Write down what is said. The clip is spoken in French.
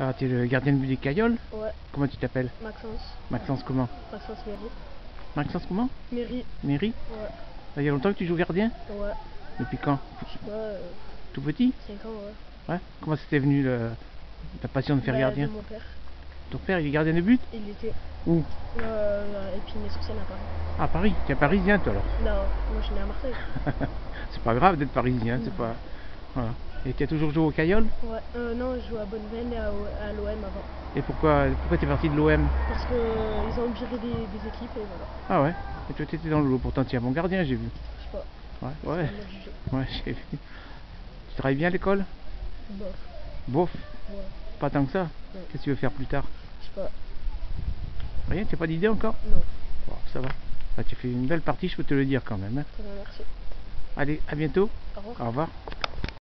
Ah, tu es le gardien de but des Cailloles Ouais, Comment tu t'appelles Maxence. Maxence comment Maxence Méry. Maxence comment Méry. Méry Ouais. Il y a longtemps que tu joues gardien Ouais. Depuis quand Je sais pas, euh, Tout petit 5 ans, ouais. Ouais Comment c'était venu le- ta passion de faire Bah, gardien de mon père. Ton père il est gardien de but Il était Où euh, à Épinay-sur-Seine à Paris. Ah Paris, tu es parisien toi alors Non, moi je suis né à Marseille. C'est pas grave d'être parisien, c'est pas... Voilà. Et tu as toujours joué au Cailloles Ouais. Euh, non, je joue à Bonneveine et à, à l'OM avant. Et pourquoi, pourquoi tu es parti de l'OM Parce que euh, ont viré des, des équipes et voilà. Ah ouais Et toi t'étais dans le lot, pourtant tu es un bon gardien j'ai vu. Je sais pas. Ouais, ouais, ouais j'ai vu. Tu travailles bien à l'école Bof. Bof, Ouais. pas tant que ça. Ouais. Qu'est-ce que tu veux faire plus tard Je sais pas. Rien, tu pas d'idée encore Non. Bon, ça va. Bah, tu fais une belle partie, je peux te le dire quand même. hein. Merci. Allez, à bientôt. Au revoir. Au revoir.